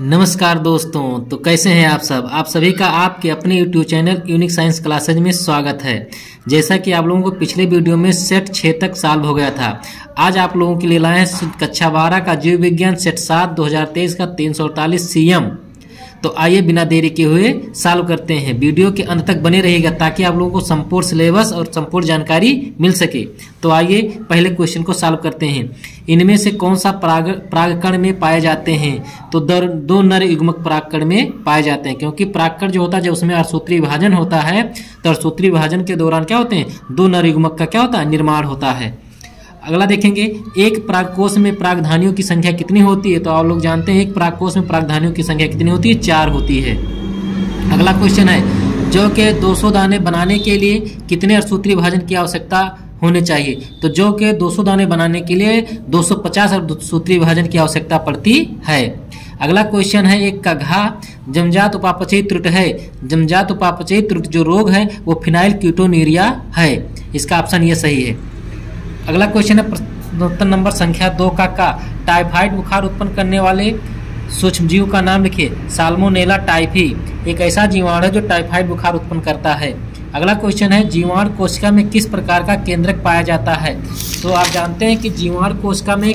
नमस्कार दोस्तों तो कैसे हैं आप सब? आप सभी का आपके अपने YouTube channel Unique Science Classes में स्वागत है। जैसा कि आप लोगों को पिछले वीडियो में सेट छः तक साल हो गया था। आज आप लोगों के लिए लाए हैं कक्षा बारह का जीव विज्ञान, सेट सात 2023 का तीन सौ अड़तालीस सी तो आइए बिना देरी के हुए सॉल्व करते हैं। वीडियो के अंत तक बने रहेगा ताकि आप लोगों को संपूर्ण सिलेबस और संपूर्ण जानकारी मिल सके। तो आइए पहले क्वेश्चन को सॉल्व करते हैं। इनमें से कौन सा प्राग प्रागकण में पाए जाते हैं? तो दर, दो नर युग्मक प्रागकण में पाए जाते हैं क्योंकि प्रागकण जो होता है जब उसमें अर्सूत्री विभाजन होता है तो अर्सूत्री विभाजन के दौरान क्या होते हैं? दो नर युग्मक का क्या होता है? निर्माण होता है। अगला देखेंगे, एक प्रागकोश में प्रागधानियों की संख्या कितनी होती है? तो आप लोग जानते हैं, एक प्रागकोश में प्रागधानियों की संख्या कितनी होती है? चार होती है। अगला क्वेश्चन है, जो के 200 दाने बनाने के लिए कितने अर्थसूत्री विभाजन की आवश्यकता होने चाहिए? तो जो के 200 दाने बनाने के लिए 250 सूत्री विभाजन की आवश्यकता पड़ती है। अगला क्वेश्चन है, एक का घा, जमजात उपापचयी त्रुट है। जमजात उपापचयी त्रुट जो रोग है, वो फिनाइल क्यूटोनीरिया है। इसका ऑप्शन ये सही है। अगला क्वेश्चन है प्रश्नोत्तर नंबर संख्या दो का का। टाइफाइड बुखार उत्पन्न करने वाले सूक्ष्म जीव का नाम लिखिए। साल्मोनेला टाइफी एक ऐसा जीवाणु है जो टाइफाइड बुखार उत्पन्न करता है। अगला क्वेश्चन है, जीवाणु कोशिका में किस प्रकार का केंद्रक पाया जाता है? तो आप जानते हैं कि जीवाणु कोशिका में,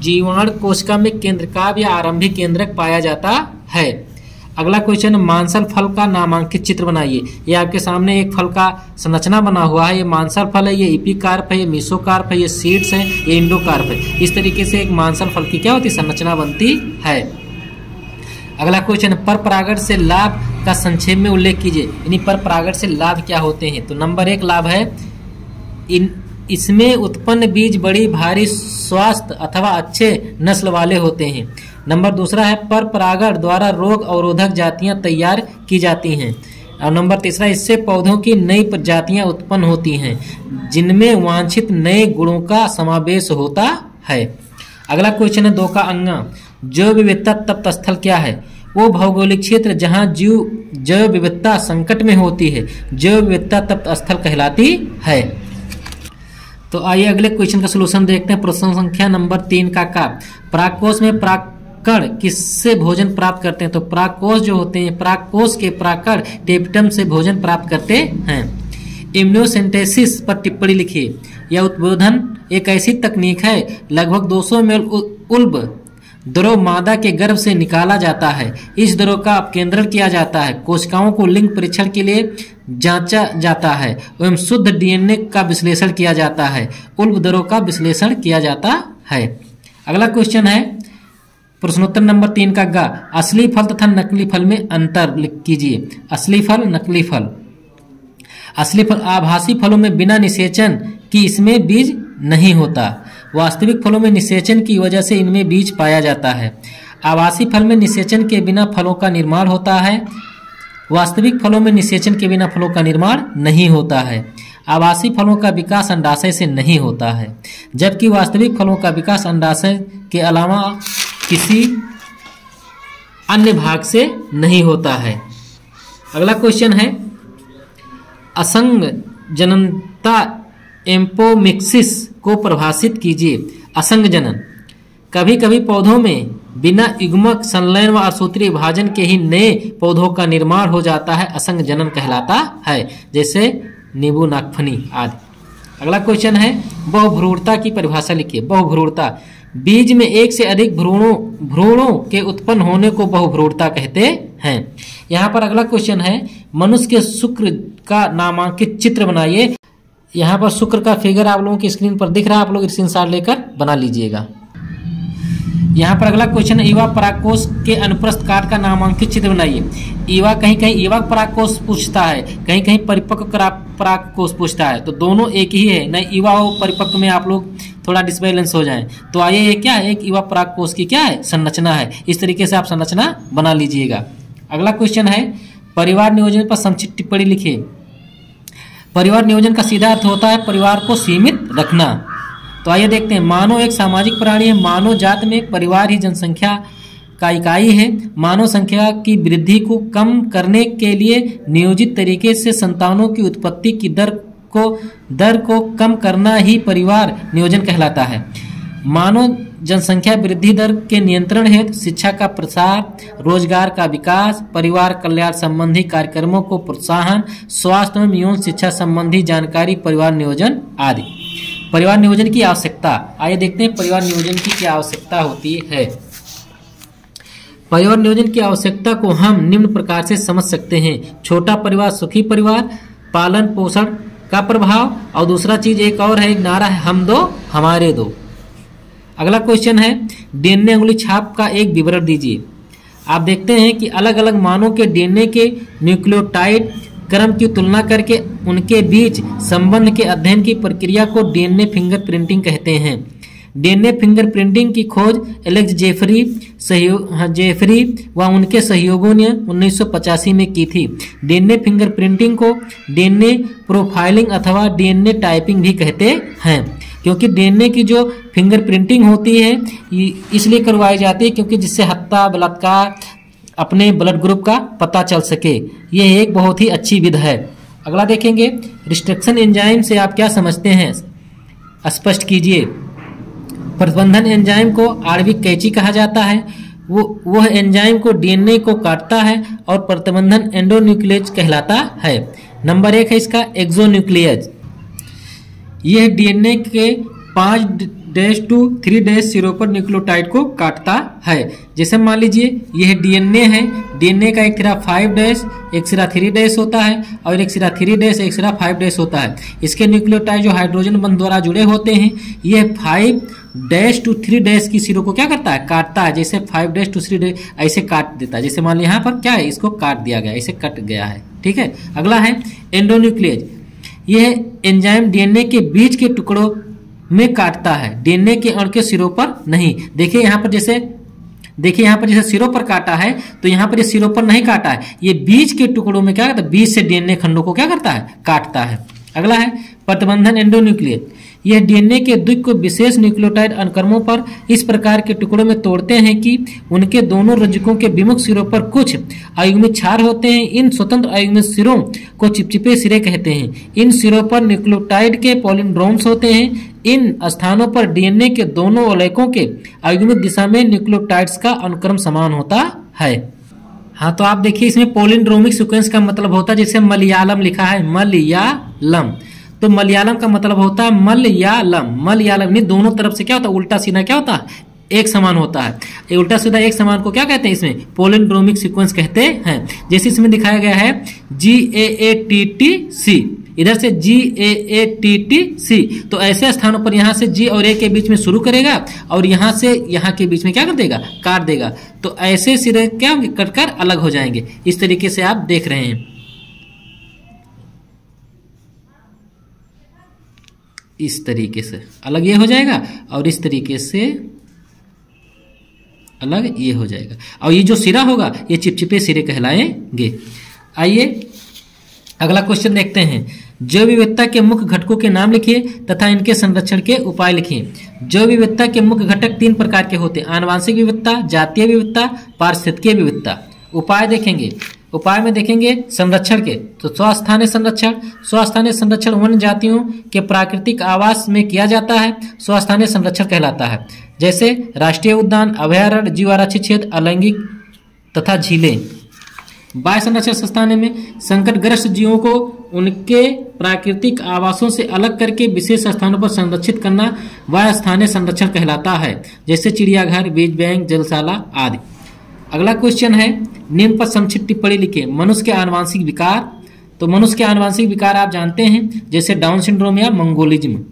जीवाणु कोशिका में केंद्रकाव या आरंभिक केंद्रक पाया जाता है। अगला क्वेश्चन मानसर फल का नामांकित चित्र बनाइए। ये आपके सामने एक फल का संरचना बना हुआ है। ये मानसर फल है, ये इपिकार्प है, ये मिसोकार्प है, ये सीड्स है, ये इंडोकार्प है। इस तरीके से एक मानसर फल की क्या होती संरचना बनती है। अगला क्वेश्चन पर परागण से लाभ का संक्षेप में उल्लेख कीजिए। यानी पर परागण से लाभ क्या होते हैं? तो नंबर एक लाभ है, इन, इसमें उत्पन्न बीज बड़ी, भारी, स्वास्थ्य अथवा अच्छे नस्ल वाले होते हैं। नंबर दूसरा है, पर परागण द्वारा रोग अवरोधक जातियाँ तैयार की जाती हैं। और नंबर तीसरा, इससे पौधों की नई प्रजातियाँ उत्पन्न होती हैं, जिनमें वांछित नए गुणों का समावेश होता है। अगला क्वेश्चन है, दो का अंगा। जैव विविधता तप्त स्थल क्या है? वो भौगोलिक क्षेत्र जहाँ जीव जैव विविधता संकट में होती है, जैव विविधता तप्त स्थल कहलाती है। तो आइए अगले क्वेश्चन का सोल्यूशन देखते हैं, प्रश्न संख्या नंबर तीन का का। प्राकोष में प्राकड़ किससे भोजन प्राप्त करते हैं? तो प्राकोष जो होते हैं प्राकोष के प्राकड़ टेप्टम से भोजन प्राप्त करते हैं। इम्यूनोसेंटेसिस पर टिप्पणी लिखिए। यह उद्बोधन एक ऐसी तकनीक है, लगभग 200 मेल उल्ब द्रव मादा के गर्भ से निकाला जाता है। इस द्रव का अपकेंद्रण किया जाता है। कोशिकाओं को लिंग परीक्षण के लिए जांचा जाता है एवं शुद्ध डीएनए का विश्लेषण किया जाता है। उल्ब द्रव का विश्लेषण किया जाता है। अगला क्वेश्चन है प्रश्नोत्तर नंबर तीन का गा, असली फल तथा नकली फल में अंतर कीजिए। असली फल, नकली फल। असली फल, आभासी फलों में बिना निषेचन की इसमें बीज नहीं होता। वास्तविक फलों में निषेचन की वजह से इनमें बीज पाया जाता है। आवासी फल में निषेचन के बिना फलों का निर्माण होता है। वास्तविक फलों में निषेचन के बिना फलों का निर्माण नहीं होता है। आवासी फलों का विकास अंडाशय से नहीं होता है। जबकि वास्तविक फलों का विकास अंडाशय के अलावा किसी अन्य भाग से नहीं होता है। अगला क्वेश्चन है, असंग जननता एम्पोमिक्सिस को परिभाषित कीजिए। असंग जनन कभी कभी पौधों में बिना युग्मक, संलयन व असूत्री विभाजन के ही नए पौधों का निर्माण हो जाता है। असंग जनन कहलाता है, जैसे नींबू, नागफनी आदि। अगला क्वेश्चन है, बहुभ्रूणता की परिभाषा लिखिए। बहुभ्रूणता बीज में एक से अधिक भ्रूणों भ्रूणों के उत्पन्न होने को बहुभ्रूणता कहते हैं। यहाँ पर अगला क्वेश्चन है, मनुष्य के शुक्र का नामांकित चित्र बनाइए। यहाँ पर शुक्र का फिगर आप लोगों की स्क्रीन पर दिख रहा है, आप लोग स्क्रीन लेकर बना लीजिएगा। यहाँ पर अगला क्वेश्चन है युवा पराकोष के अनुप्रस्थ काट का नामांकित चित्र बनाइए। युवा कहीं कहीं युवा पराकोष पूछता है कहीं कहीं परिपक्व पराकोष पूछता है। तो दोनों एक ही है, न युवा हो परिपक्व में आप लोग थोड़ा डिसबैलेंस हो जाए। तो आइए, ये क्या है? एक युवा पराकोष की क्या है? संरचना है। इस तरीके से आप संरचना बना लीजिएगा। अगला क्वेश्चन है, परिवार नियोजन पर संक्षिप्त टिप्पणी लिखिए। परिवार नियोजन का सीधा अर्थ होता है, परिवार को सीमित रखना। तो आइए देखते हैं, मानव एक सामाजिक प्राणी है, मानव जात में एक परिवार ही जनसंख्या का इकाई है। मानव संख्या की वृद्धि को कम करने के लिए नियोजित तरीके से संतानों की उत्पत्ति की दर को दर को कम करना ही परिवार नियोजन कहलाता है। मानव जनसंख्या वृद्धि दर के नियंत्रण हेतु शिक्षा का प्रसार, रोज़गार का विकास, परिवार कल्याण संबंधी कार्यक्रमों को प्रोत्साहन, स्वास्थ्य एवं यौन शिक्षा संबंधी जानकारी, परिवार नियोजन आदि। परिवार नियोजन की आवश्यकता। आइए देखते हैं परिवार नियोजन की क्या आवश्यकता होती है। परिवार नियोजन की आवश्यकता को हम निम्न प्रकार से समझ सकते हैं। छोटा परिवार, सुखी परिवार, पालन पोषण का प्रभाव और दूसरा चीज़ एक और है नारा है, हम दो, हमारे दो। अगला क्वेश्चन है डीएनए उंगली छाप का एक विवरण दीजिए। आप देखते हैं कि अलग अलग मानों के डीएनए के न्यूक्लियोटाइड क्रम की तुलना करके उनके बीच संबंध के अध्ययन की प्रक्रिया को डीएनए फिंगर प्रिंटिंग कहते हैं। डीएनए फिंगरप्रिंटिंग की खोज एलेक्स जेफरी सहयोग जेफरी व उनके सहयोगों ने 1985 में की थी। डीएनए फिंगरप्रिंटिंग को डीएनए प्रोफाइलिंग अथवा डीएनए टाइपिंग भी कहते हैं, क्योंकि डीएनए की जो फिंगरप्रिंटिंग होती है इसलिए करवाई जाती है क्योंकि जिससे हत्या बलात्कार अपने ब्लड ग्रुप का पता चल सके। यह एक बहुत ही अच्छी विध है। अगला देखेंगे। रिस्ट्रिक्शन एंजाइम से आप क्या समझते हैं? स्पष्ट कीजिए। प्रबंधन एंजाइम को आणविक कैची कहा जाता है। वो, वह एंजाइम को डीएनए को काटता है और प्रतिबंधन एंडोन्यूक्लियज कहलाता है। नंबर एक है इसका एक्सोन्यूक्लियज यह डीएनए के पाँच dash two three dash zero पर न्यूक्लियोटाइड को काटता है। जैसे मान लीजिए, यह डीएनए है। डीएनए का एक सिरा फाइव डैश एक सिरा थ्री डैश होता है और एक सिरा थ्री डैश एक सिरा फाइव डैश होता है। इसके न्यूक्लियोटाइड जो हाइड्रोजन बंध द्वारा जुड़े होते हैं, यह five dash two three dash की सिरो को क्या करता है? काटता है। जैसे five dash two three dash ऐसे काट देता है। जैसे मान लीजिए यहाँ पर क्या है? इसको काट दिया गया, ऐसे कट गया है। ठीक है? अगला है एंडोन्यूक्लियज यह एंजाइम डीएनए के बीच के टुकड़ों में काटता है। डीएनए के अणु के सिरों पर नहीं। देखिए यहाँ पर जैसे देखिए यहाँ पर जैसे सिरों पर काटा है तो यहाँ पर ये सिरों पर नहीं काटा है। ये बीज के टुकड़ों में क्या करता है? बीच से डीएनए खंडों को क्या करता है? काटता है। अगला है, प्रतिबंधन एंडोन्यूक्लियर। यह डीएनए के द्विक को विशेष न्यूक्लियोटाइड अनुक्रमों पर इस प्रकार के टुकड़ों में तोड़ते हैं कि उनके दोनों रजकों के विमुख सिरों पर कुछ अयुग्मित क्षार होते हैं। इन स्वतंत्र अयुग्मित सिरों को चिपचिपे सिरे कहते हैं। इन सिरों पर न्यूक्लियोटाइड के पॉलिड्रोम्स होते हैं। इन स्थानों पर डीएनए के दोनों वलयकों के अयुग्मित दिशा में न्यूक्लियोटाइड्स का अनुक्रम समान होता है। हाँ तो आप देखिए, इसमें पोलिंड्रोमिक सीक्वेंस का मतलब होता है, जैसे मलयालम लिखा है, मलयालम। तो मलयालम का मतलब होता है मलयालम। मलयालम नहीं दोनों तरफ़ से क्या होता है? उल्टा सीधा क्या होता है? एक समान होता है। ये उल्टा सीधा एक समान को क्या कहते हैं इसमें? पोलिंड्रोमिक सीक्वेंस कहते हैं। जैसे इसमें दिखाया गया है जी ए ए टी टी सी इधर से जी ए ए टी टी सी तो ऐसे स्थानों पर यहाँ से जी और ए के बीच में शुरू करेगा और यहाँ से यहाँ के बीच में क्या कर देगा? काट देगा। तो ऐसे सिरे क्या कटकर अलग हो जाएँगे। इस तरीके से आप देख रहे हैं। इस तरीके से अलग ये हो जाएगा और इस तरीके से अलग ये हो जाएगा। और ये जो सिरा होगा, ये चिपचिपे सिरे कहलाएँगे। आइए अगला क्वेश्चन देखते हैं। जैव विविधता के मुख्य घटकों के नाम लिखिए तथा इनके संरक्षण के उपाय लिखिए। जैव विविधता के मुख्य घटक तीन प्रकार के होते हैं। आनुवांशिक विविधता, जातीय विविधता, पारिस्थितिकीय विविधता। उपाय देखेंगे। उपाय में देखेंगे संरक्षण के। तो स्वस्थानीय संरक्षण। स्वस्थानीय संरक्षण वन जातियों के प्राकृतिक आवास में किया जाता है। स्वस्थानीय संरक्षण कहलाता है। जैसे राष्ट्रीय उद्यान, अभयारण्य जीव आरक्षित क्षेत्र, अलैंगिक तथा झीलें। बाह्य संरक्षण संस्थान में संकटग्रस्त जीवों को उनके प्राकृतिक आवासों से अलग करके विशेष स्थानों पर संरक्षित करना वह स्थानीय संरक्षण कहलाता है, जैसे चिड़ियाघर, बीज बैंक, जलशाला आदि। अगला क्वेश्चन है, निम्न पर संक्षिप्त टिप्पणी लिखे। मनुष्य के आनुवांशिक विकार। तो मनुष्य के आनुवांशिक विकार आप जानते हैं, जैसे डाउन सिंड्रोम या मंगोलिज्म।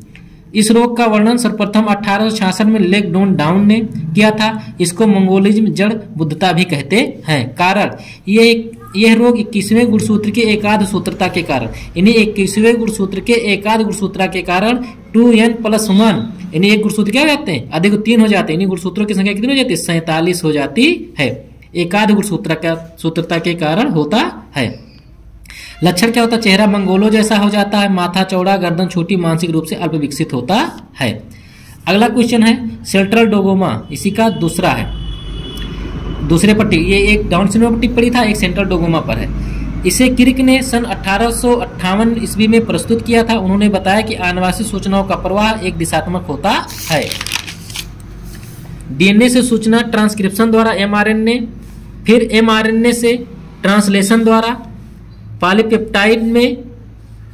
इस रोग का वर्णन सर्वप्रथम अठारह में लेग डोन डाउन ने किया था। इसको मंगोलिज्म जड़ बुद्धता भी कहते हैं। कारण, ये यह रोग इक्कीसवें गुणसूत्र के एकाध सूत्रता के कारण इन्हें इक्कीसवें गुणसूत्र के एकाध गुणसूत्रा के कारण टू एन प्लस वन इन्हें एक गुणसूत्र क्या जाते हैं? अधिक तीन हो जाते हैं। इन्हीं गुणसूत्रों की संख्या कितनी हो जाती है? सैतालीस हो जाती है। एकाध गुणसूत्र का, सूत्रता के कारण होता है। लक्षण क्या होता है? चेहरा मंगोलो जैसा हो जाता है, माथा चौड़ा, गर्दन छोटी, मानसिक रूप से अल्प विकसित होता है। अगला क्वेश्चन है सेल्ट्रल डोगोमा, इसी का दूसरा है। दूसरे पर ये एक डाउन सिंड्रोम टिप्पणी था, एक सेंट्रल डोगोमा पर है। इसे किर्क ने सन अठारह सौ अठावन ईस्वी में प्रस्तुत किया था। उन्होंने बताया कि आनवासी सूचनाओं का प्रवाह एक दिशात्मक होता है। डीएनए से सूचना ट्रांसक्रिप्शन द्वारा एमआरएनए, फिर एमआरएनए से ट्रांसलेशन द्वारा पॉलीपेप्टाइड में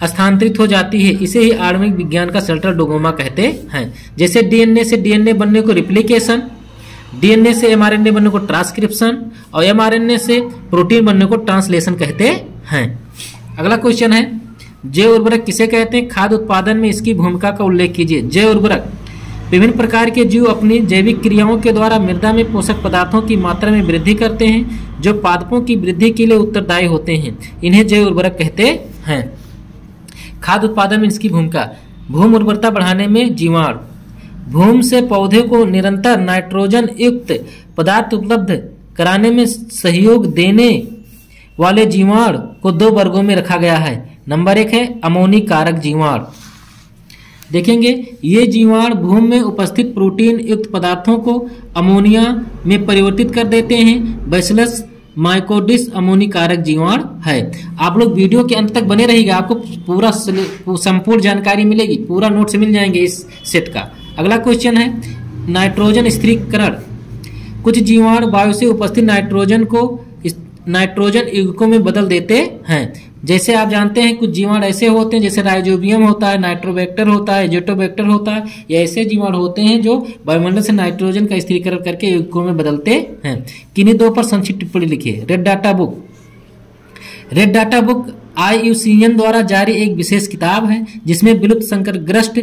स्थानांतरित हो जाती है। इसे ही आणविक विज्ञान का सेल्टर डोगोमा कहते हैं। जैसे डीएनए से डीएनए बनने को रिप्लिकेशन, डीएनए से एमआरएनए बनने को ट्रांसक्रिप्शन और एमआरएनए से प्रोटीन बनने को ट्रांसलेशन कहते हैं। अगला क्वेश्चन है, जैव उर्वरक किसे कहते हैं? खाद्य उत्पादन में इसकी भूमिका का उल्लेख कीजिए। जैव उर्वरक विभिन्न प्रकार के जीव अपनी जैविक क्रियाओं के द्वारा मृदा में पोषक पदार्थों की मात्रा में वृद्धि करते हैं, जो पादपों की वृद्धि के लिए उत्तरदायी होते हैं। इन्हें जैव उर्वरक कहते हैं। खाद्य उत्पादन में इसकी भूमिका। भूमि उर्वरता बढ़ाने में जीवाणु। भूमि से पौधे को निरंतर नाइट्रोजन युक्त पदार्थ उपलब्ध कराने में सहयोग देने वाले जीवाणु को दो वर्गों में रखा गया है। नंबर एक है अमोनी कारक जीवाणु। देखेंगे, ये जीवाणु भूमि में उपस्थित प्रोटीन युक्त पदार्थों को अमोनिया में परिवर्तित कर देते हैं। बैसिलस माइकोडिस अमोनी कारक जीवाणु है। आप लोग वीडियो के अंत तक बने रहिएगा, आपको पूरा संपूर्ण जानकारी मिलेगी, पूरा नोट्स मिल जाएँगे इस सेट का। अगला क्वेश्चन है, नाइट्रोजन स्थिरीकरण कुछ जीवाणु वायु से उपस्थित नाइट्रोजन को नाइट्रोजन युगकों में बदल देते हैं। जैसे आप जानते हैं, कुछ जीवाणु ऐसे होते हैं जैसे राइजोबियम होता है, नाइट्रोबैक्टर होता है जेटोबैक्टर होता है, या ऐसे जीवाणु होते हैं जो वायुमंडल से नाइट्रोजन का स्थिरीकरण करके युगकों में बदलते हैं। किन्हीं दो पर संक्षिप्त टिप्पणी लिखिए red data book red data book I द्वारा जारी एक विशेष किताब है, जिसमें विलुप्त संकटग्रस्त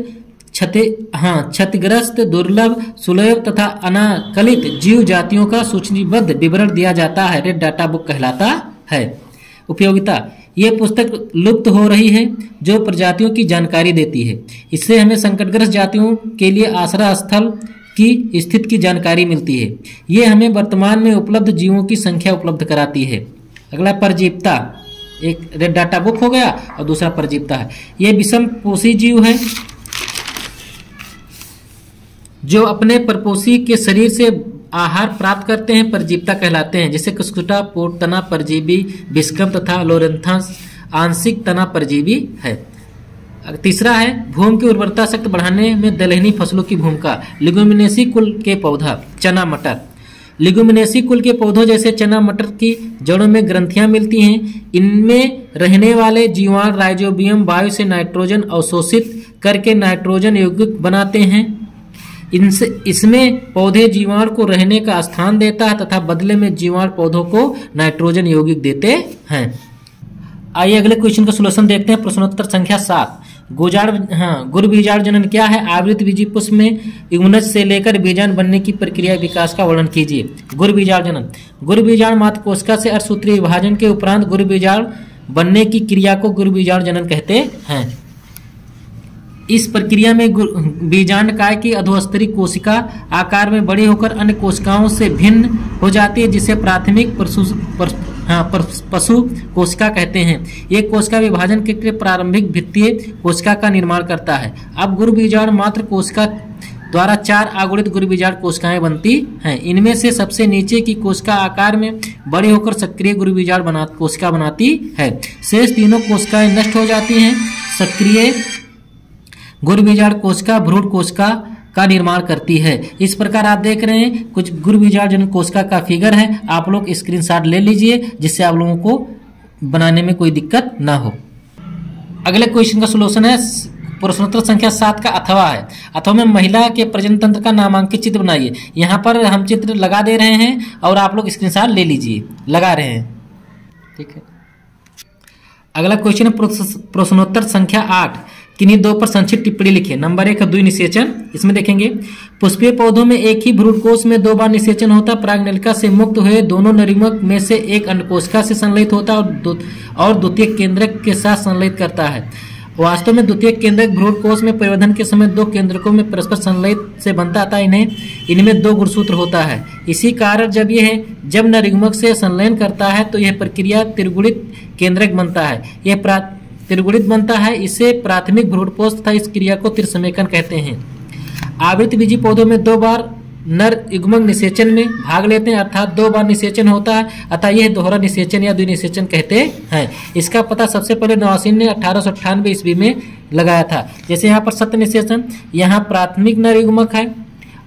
क्षति हाँ क्षतिग्रस्त, दुर्लभ, सुलभ तथा अनाकलित जीव जातियों का सूचीबद्ध विवरण दिया जाता है। रेड डाटा बुक कहलाता है। उपयोगिता, ये पुस्तक लुप्त हो रही है, जो प्रजातियों की जानकारी देती है। इससे हमें संकटग्रस्त जातियों के लिए आश्रय स्थल की स्थिति की जानकारी मिलती है। ये हमें वर्तमान में उपलब्ध जीवों की संख्या उपलब्ध कराती है। अगला, परजीवता। एक रेड डाटा बुक हो गया और दूसरा परजीवता है। ये विषम पोषी जीव है। जो अपने परपोषी के शरीर से आहार प्राप्त करते हैं, परजीवता कहलाते हैं। जैसे कुस्कुटा, पोट, तना, परजीवी बिस्कम तथा लोरेंथस, आंशिक तना, परजीवी है। तीसरा है, भूमि की उर्वरता शक्ति बढ़ाने में दलहनी फ़सलों की भूमिका। लिगोमिनेसी कुल के पौधा, चना, मटर। लिगोमिनेसी कुल के पौधों जैसे चना, मटर की जड़ों में ग्रंथियाँ मिलती हैं। इनमें रहने वाले जीवाणु, राइजोबियम, वायु से नाइट्रोजन अवशोषित करके नाइट्रोजन यौगिक बनाते हैं। इनसे, इसमें पौधे जीवाणु को रहने का स्थान देता है तथा बदले में जीवाणु पौधों को नाइट्रोजन यौगिक देते हैं। आइए अगले क्वेश्चन का सोल्यूशन देखते हैं, प्रश्नोत्तर संख्या सात। गोजाड़ हाँ गुरु बीजाण जनन क्या है? आवृत बीजी पुष्प में युग्मनज से लेकर बीजाण बनने की प्रक्रिया विकास का वर्णन कीजिए। गुरु बीजाण जनन। गुरु बीजाण मात्र कोशिका से अर्धसूत्रीय विभाजन के उपरांत गुरु बीजाण बनने की क्रिया को गुरु बीजाण जनन कहते हैं। इस प्रक्रिया में बीजांडकाय की अधोस्तरी कोशिका आकार में बड़ी होकर अन्य कोशिकाओं से भिन्न हो जाती है जिसे प्राथमिक हाँ, पशु कोशिका कहते हैं। ये कोशिका विभाजन के प्रारंभिक भित्तीय कोशिका का निर्माण करता है। अब गुरु बीजाण मात्र कोशिका द्वारा चार आगुणित गुरु बीजाण कोशिकाएँ बनती हैं। इनमें से सबसे नीचे की कोशिका आकार में बड़े होकर सक्रिय गुरु बीजाण बना कोशिका बनाती है। शेष तीनों कोशिकाएँ नष्ट हो जाती हैं। सक्रिय गुरबीजाड़ कोशिका भ्रूण कोशिका का निर्माण करती है। इस प्रकार आप देख रहे हैं, कुछ गुरबीजाड़ जन कोशिका का फिगर है। आप लोग स्क्रीनशॉट ले लीजिए, जिससे आप लोगों को बनाने में कोई दिक्कत ना हो। अगले क्वेश्चन का सोल्यूशन है, प्रश्नोत्तर संख्या सात का अथवा है। अथवा में महिला के प्रजन तंत्र का नामांकित चित्र बनाइए। यहाँ पर हम चित्र लगा दे रहे हैं और आप लोग स्क्रीनशॉट ले लीजिए। लगा रहे हैं। ठीक है। अगला क्वेश्चन है प्रश्नोत्तर संख्या आठ। किन्हीं दो पर संक्षिप्त टिप्पणी लिखिए। नंबर एक है निषेचन। इसमें देखेंगे, पुष्पीय पौधों में एक ही भ्रूणकोश में दो बार निषेचन होता, प्रागनलिका से मुक्त हुए दोनों नरिमक में से एक अंडकोशिका से संलयित होता और और द्वितीय केंद्रक के साथ संलयित करता है। वास्तव में द्वितीय केंद्रक भ्रूण कोष में परिवर्धन के समय दो केंद्रकों में परस्पर संलयित से बनता था इन्हें। इनमें दो गुणसूत्र होता है। इसी कारण जब यह जब नरिगमक से संलयन करता है तो यह प्रक्रिया त्रिगुणित केंद्रक बनता है। यह त्रिगुणित बनता है, इसे प्राथमिक भ्रूणपोष तथा इस क्रिया को त्रिसमेकन कहते हैं। आवृत बीजी पौधों में दो बार नर युग्मक निषेचन में भाग लेते हैं, अर्थात दो बार निषेचन होता है, अतः यह दोहरा निषेचन या द्विनिषेचन कहते हैं। इसका पता सबसे पहले नवासीन ने अठारह ईस्वी में लगाया था। जैसे यहाँ पर सत्य निषेचन, यहाँ प्राथमिक नर युग्मक है,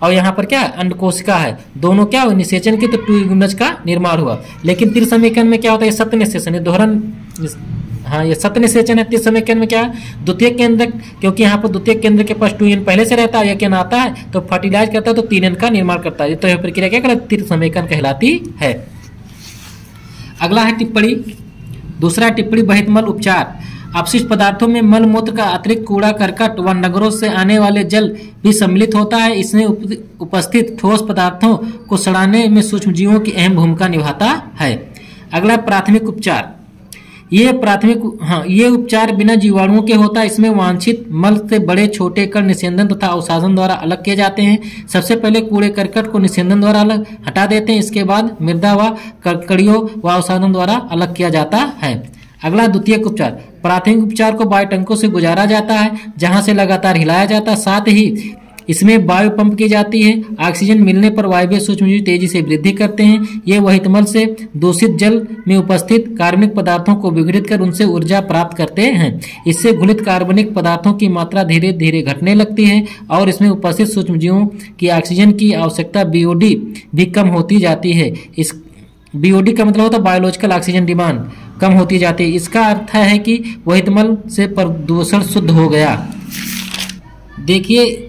और यहाँ पर क्या अंड कोशिका है। दोनों क्या हुआ निषेचन के तो टू युग्मज का निर्माण हुआ। लेकिन तिर समीकरण में क्या होता है? सत्य निषेचन दोहरन हाँ ये सत्य निषेचन है तिर समीकरण में क्या है? द्वितीय केंद्र, क्योंकि यहाँ पर द्वितीय केंद्र के पास टू एन पहले से रहता है यह आता है तो फर्टिलाइज करता है तो तीन एन का निर्माण करता है। तो यह प्रक्रिया क्या कहलाती तिर समीकरण कहलाती है। अगला है टिप्पणी, दूसरा टिप्पणी बहितमल उपचार। अपशिष्ट पदार्थों में मल मूत्र का अतिरिक्त कूड़ा, करकट व नगरों से आने वाले जल भी सम्मिलित होता है। इसमें उपस्थित ठोस पदार्थों को सड़ाने में सूक्ष्मजीवों की अहम भूमिका निभाता है। अगला प्राथमिक उपचार। ये प्राथमिक हाँ ये उपचार बिना जीवाणुओं के होता है। इसमें वांछित मल से बड़े, छोटे कण निषेधन तथा अवसाधन द्वारा अलग किए जाते हैं। सबसे पहले कूड़े करकट को निषेधन द्वारा अलग हटा देते हैं। इसके बाद मृदा व कड़ियों व अवसाधन द्वारा अलग किया जाता है। अगला द्वितीय उपचार, प्राथमिक उपचार को बायोटंकों से गुजारा जाता है, जहाँ से लगातार हिलाया जाता है। साथ ही इसमें वायु पंप की जाती है, ऑक्सीजन मिलने पर वायु सूक्ष्मजीव तेज़ी से वृद्धि करते हैं। ये वहितमल से दूषित जल में उपस्थित कार्बनिक पदार्थों को विघटित कर उनसे ऊर्जा प्राप्त करते हैं। इससे घुलित कार्बनिक पदार्थों की मात्रा धीरे धीरे घटने लगती है और इसमें उपस्थित सूक्ष्मजीवों की ऑक्सीजन की आवश्यकता बीओडी भी कम होती जाती है। इस बीओडी का मतलब होता है बायोलॉजिकल ऑक्सीजन डिमांड कम होती जाती है। इसका अर्थ है कि वहितमल से प्रदूषण शुद्ध हो गया। देखिए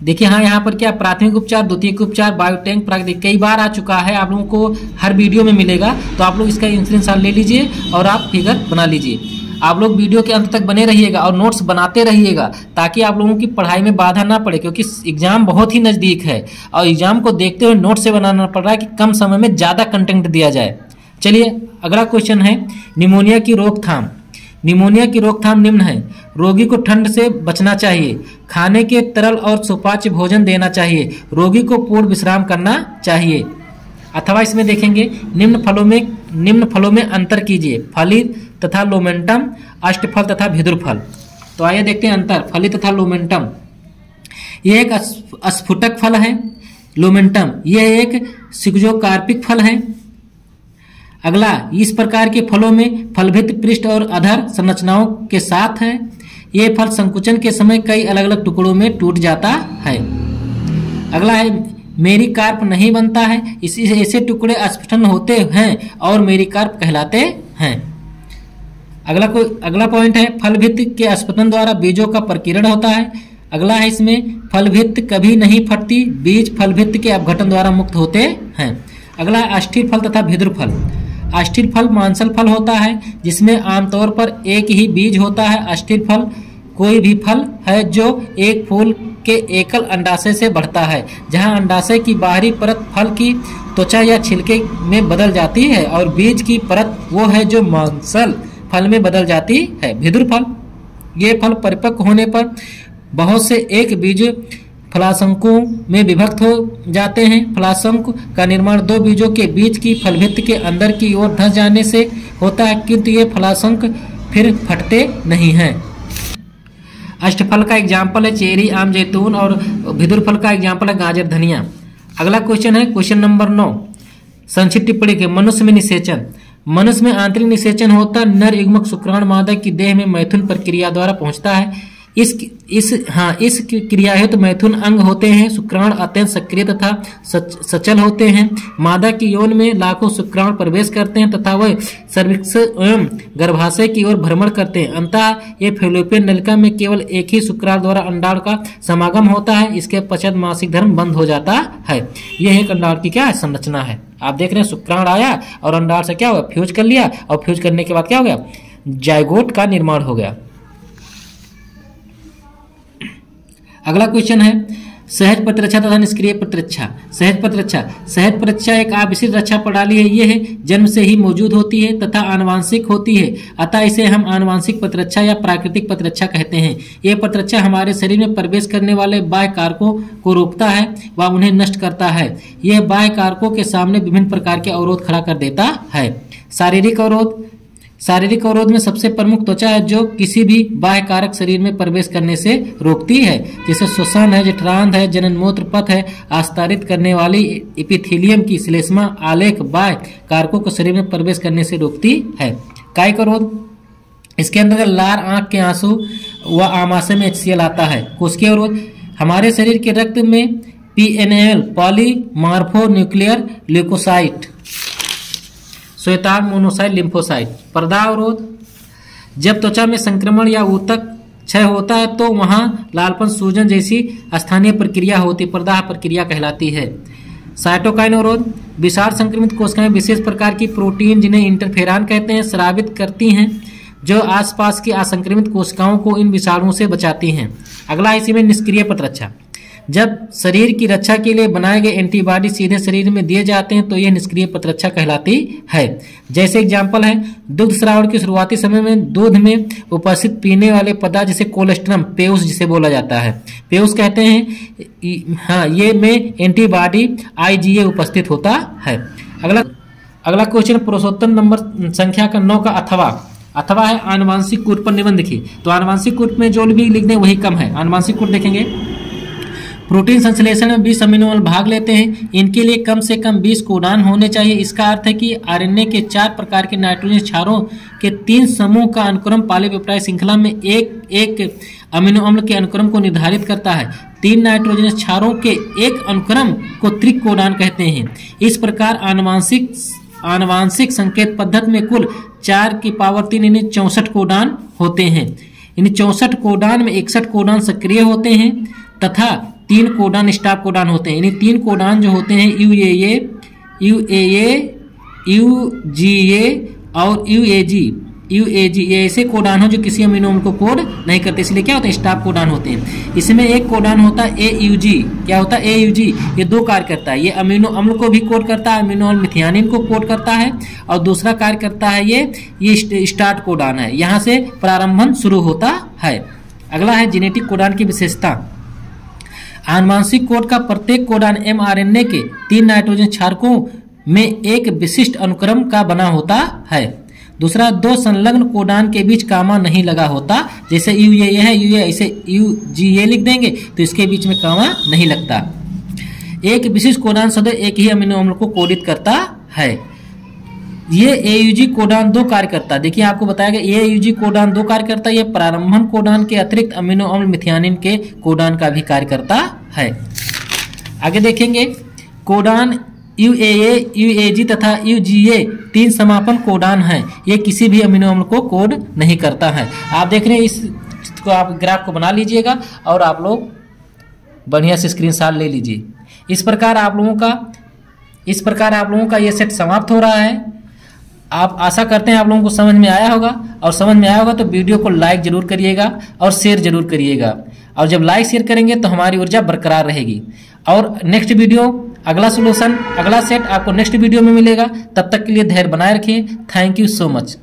देखिए हाँ यहाँ पर क्या प्राथमिक उपचार द्वितीय उपचार, बायोटैंक प्राकृतिक कई बार आ चुका है, आप लोगों को हर वीडियो में मिलेगा तो आप लोग इसका इंश्योरेंस ले लीजिए और आप फिगर बना लीजिए। आप लोग वीडियो के अंत तक बने रहिएगा और नोट्स बनाते रहिएगा, ताकि आप लोगों की पढ़ाई में बाधा ना पड़े, क्योंकि एग्ज़ाम बहुत ही नज़दीक है और एग्ज़ाम को देखते हुए नोट से बनाना पड़ रहा है कि कम समय में ज़्यादा कंटेंट दिया जाए। चलिए, अगला क्वेश्चन है निमोनिया की रोकथाम। निमोनिया की रोकथाम निम्न है। रोगी को ठंड से बचना चाहिए। खाने के तरल और सुपाच्य भोजन देना चाहिए। रोगी को पूर्ण विश्राम करना चाहिए। अथवा इसमें देखेंगे, निम्न फलों में निम्न फलों में अंतर कीजिए। फली तथा लोमेंटम, अष्टफल तथा भिदुरफल तो आइए देखते हैं अंतर। फली तथा लोमेंटम। यह एक अस्फुटक फल है। लोमेंटम। यह एक सिग्जोकार्पिक फल है। अगला, इस प्रकार के फलों में फलभित, पृष्ठ और अधर संरचनाओं के साथ है। ये फल संकुचन के समय कई अलग अलग टुकड़ों में टूट जाता है। अगला है, मेरी कार्प नहीं बनता है, इसी, ऐसे टुकड़े अस्फुटन होते हैं और मेरी कार्प कहलाते हैं। अगला कोई अगला पॉइंट है फलभित्त के अस्फुटन द्वारा बीजों का प्रकीर्ण होता है। अगला है इसमें फलभित्त कभी नहीं फटती, बीज फलभित्त के अपघटन द्वारा मुक्त होते हैं। अगला अष्ठीर फल तथा भिद्र फल। अस्थिर फल मांसल फल होता है, जिसमें आमतौर पर एक ही बीज होता है। अस्थिर फल कोई भी फल है जो एक फूल के एकल अंडाशय से बढ़ता है, जहाँ अंडाशय की बाहरी परत फल की त्वचा या छिलके में बदल जाती है और बीज की परत वो है जो मांसल फल में बदल जाती है। भिद्र फल, ये फल परिपक्व होने पर बहुत से एक बीज फलाशंकुओं में विभक्त हो जाते हैं। फलाशंकु का निर्माण दो बीजों के बीच की फलभित्त के अंदर की ओर धस जाने से होता है, किंतु ये फलाशंक फिर फटते नहीं हैं। अष्टफल का एग्ज़ाम्पल है चेरी, आम, जैतून और भिदुर फल का एग्ज़ाम्पल है गाजर, धनिया। अगला क्वेश्चन है क्वेश्चन नंबर नौ। संक्षिप्त टिप्पणी के, मनुष्य में निषेचन। मनुष्य में आंतरिक निषेचन होता, नर युग्मक शुक्राण मादा की देह में मैथुन प्रक्रिया द्वारा पहुँचता है। इस इस हाँ इस क्रिया हेतु तो मैथुन अंग होते हैं शुक्राण अत्यंत सक्रिय तथा सच, सचल होते हैं। मादा की यौन में लाखों शुक्राण प्रवेश करते हैं तथा वह सर्विक्स एवं गर्भाशय की ओर भ्रमण करते हैं। अंतः ये फेलोपियन नलिका में केवल एक ही शुक्राण द्वारा अंडाण का समागम होता है इसके पश्चात मासिक धर्म बंद हो जाता है। यह एक अंडाण की क्या संरचना है? आप देख रहे हैं शुक्राण आया और अंडाण से क्या हुआ? फ्यूज कर लिया और फ्यूज करने के बाद क्या हो गया? जायगोट का निर्माण हो गया। अगला क्वेश्चन है, सहज प्रतिरक्षा तथा निष्क्रिय प्रतिरक्षा। सहज प्रतिरक्षा। सहज प्रतिरक्षा एक आविष्ट रक्षा प्रणाली है यह है, जन्म से ही मौजूद होती है तथा आनुवांशिक होती है। अतः इसे हम आनुवांशिक प्रतिरक्षा या प्राकृतिक प्रतिरक्षा कहते हैं। यह प्रतिरक्षा हमारे शरीर में प्रवेश करने वाले बाह्य कारकों को रोकता है व उन्हें नष्ट करता है। यह बाह्य कारकों के सामने विभिन्न प्रकार के अवरोध खड़ा कर देता है। शारीरिक अवरोध शारीरिक अवरोध में सबसे प्रमुख त्वचा है जो किसी भी बाह्य कारक शरीर में प्रवेश करने से रोकती है। जैसे श्वसन है, जठरांध है, जनन मूत्र पथ है, आस्तारित करने वाली इपिथिलियम की श्लेष्मा आलेख बाह्य कारकों को शरीर में प्रवेश करने से रोकती है। कायिक अवरोध। इसके अंदर लार, आँख के आँसू व आमाशय में एच आता है। कोशिकीय अवरोध। हमारे शरीर के रक्त में P N L polymorphonuclear leukocyte Shwetang monocyte, lymphocyte. पर्दा अवरोध जब त्वचा में संक्रमण या ऊतक क्षय होता है तो वहाँ लालपन सूजन जैसी स्थानीय प्रक्रिया होती, प्रदाह प्रक्रिया कहलाती है। साइटोकाइन अवरोध विषाण संक्रमित कोशिकाएँ विशेष प्रकार की प्रोटीन, जिन्हें इंटरफेरान कहते हैं, स्रावित करती हैं, जो आसपास की असंक्रमित कोशिकाओं को इन विषाणुओं से बचाती हैं। अगला इसी में निष्क्रिय प्रतिरक्षा। जब शरीर की रक्षा के लिए बनाए गए एंटीबॉडी सीधे शरीर में दिए जाते हैं तो यह निष्क्रिय प्रतिरक्षा कहलाती है। जैसे एग्ज़ाम्पल है, दुग्ध श्रावण के शुरुआती समय में दूध में उपस्थित पीने वाले पदार्थ, जैसे कोलेस्ट्रम पेउस जिसे बोला जाता है। पेउस कहते हैं हाँ ये में एंटीबॉडी आईजीए उपस्थित होता है। अगला अगला क्वेश्चन पुरुषोत्तम नंबर, संख्या का नौ का अथवा। अथवा है, आनुवांशिक कूट पर निबंध लिखिए तो आनुवांशिक कूट में जो भी लिख दें वही कम है। आनुवांशिक कूट देखेंगे। प्रोटीन संश्लेषण में 20 अमीनो अम्ल भाग लेते हैं। इनके लिए कम से कम 20 कोडान होने चाहिए। इसका अर्थ है कि आरएनए के चार प्रकार के नाइट्रोजन क्षारों के तीन समूह का अनुक्रम पॉलीपेप्टाइड श्रृंखला में एक एक अमीनो अम्ल के अनुक्रम को निर्धारित करता है। तीन नाइट्रोजन क्षारों के एक अनुक्रम को त्रिक कोडान कहते हैं। इस प्रकार आनुवांशिक आनुवांशिक संकेत पद्धति में कुल चार की पावर तीन यानी चौसठ कोडान होते हैं। इन चौसठ कोडान में इकसठ कोडान सक्रिय होते हैं तथा तीन कोडान स्टाफ कोडान होते हैं। यानी तीन कोडान जो होते हैं U A A U A A U G A और U A ji you A जी ये ऐसे कोडान हो जो किसी अमीनो अम्ल को कोड नहीं करते, इसलिए क्या होता है, स्टाफ कोडान होते हैं। इसमें एक कोडान होता है ए यू जी क्या होता है? ए यू जी ये दो कार्य करता है। ये अमीनो अम्ल को भी कोड करता है, अमीनो अम्ल मिथियानिन को कोड करता है, और दूसरा कार्य करता है ये ये स्टार्ट कोडान है। यहाँ से प्रारंभन शुरू होता है। अगला है जेनेटिक कोडान की विशेषता। आनुवांशिक कोड का प्रत्येक कोडान एमआरएनए के तीन नाइट्रोजन क्षारकों में एक विशिष्ट अनुक्रम का बना होता है। दूसरा, दो संलग्न कोडान के बीच कामा नहीं लगा होता। जैसे यू ए है यू ए ऐसे यू जी ए लिख देंगे तो इसके बीच में कामा नहीं लगता। एक विशिष्ट कोडान सदैव एक ही अमीनो अम्ल को कोडित करता है। ये एयूजी कोडान दो कार्य करता देखिए आपको बताया गया, ये एयूजी कोडान दो कार्य करता है ये प्रारंभन कोडान के अतिरिक्त अमीनो अम्ल मिथियानिन के कोडान का भी कार्य करता है। आगे देखेंगे, codon U A A U A G तथा यू जी ए तीन समापन कोडान है। ये किसी भी अमीनो अम्ल को कोड नहीं करता है। आप देख रहे हैं, इस को आप ग्राफ को बना लीजिएगा और आप लोग बढ़िया से स्क्रीन ले लीजिए। इस प्रकार आप लोगों का, इस प्रकार आप लोगों का ये सेट समाप्त हो रहा है। आप आशा करते हैं आप लोगों को समझ में आया होगा। और समझ में आया होगा तो वीडियो को लाइक ज़रूर करिएगा और शेयर ज़रूर करिएगा। और जब लाइक शेयर करेंगे तो हमारी ऊर्जा बरकरार रहेगी। और नेक्स्ट वीडियो अगला सोल्यूशन अगला सेट आपको नेक्स्ट वीडियो में मिलेगा। तब तक के लिए धैर्य बनाए रखिए। Thank you so much